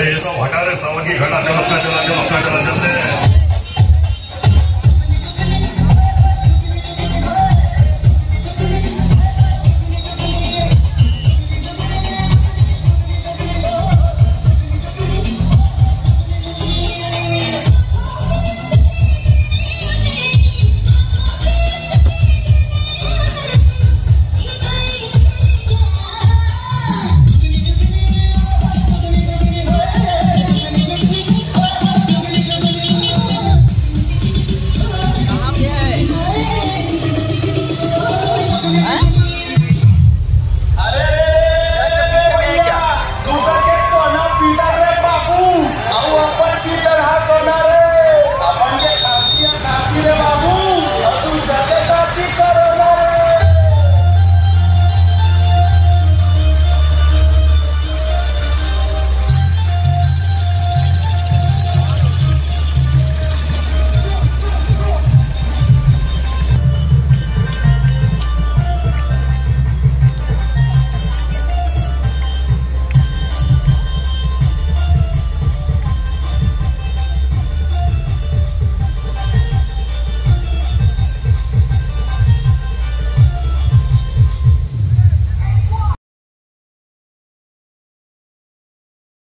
अरे ये सब हटा रहे सावन की घटा चमकना चला चमकना चला चलते हैं।